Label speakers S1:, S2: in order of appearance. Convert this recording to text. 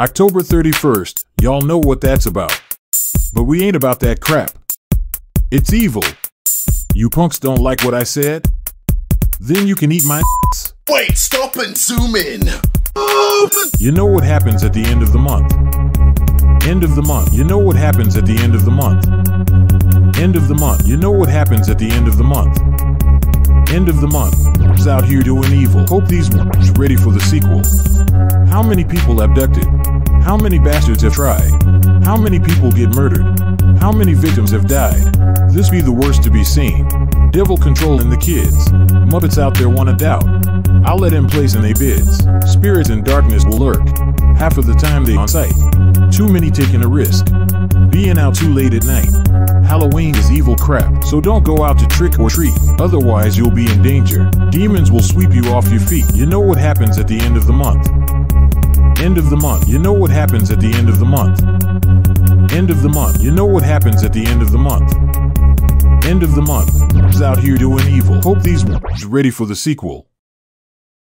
S1: October 31st, y'all know what that's about. But we ain't about that crap. It's evil. You punks don't like what I said? Then you can eat my.
S2: Wait, stop and zoom in. Um.
S1: You know what happens at the end of the month. End of the month. You know what happens at the end of the month. End of the month. You know what happens at the end of the month. End of the month. Is out here doing evil. Hope these ones ready for the sequel. How many people abducted? How many bastards have tried? How many people get murdered? How many victims have died? This be the worst to be seen. Devil controlling the kids. Muppets out there want a doubt. I'll let him place in they bids. Spirits in darkness will lurk. Half of the time they on site. Too many taking a risk. Being out too late at night. Halloween is evil crap, so don't go out to trick or treat. Otherwise, you'll be in danger. Demons will sweep you off your feet. You know what happens at the end of the month. End of the month. You know what happens at the end of the month. End of the month. You know what happens at the end of the month. End of the month. Out here doing evil. Hope these ready for the sequel.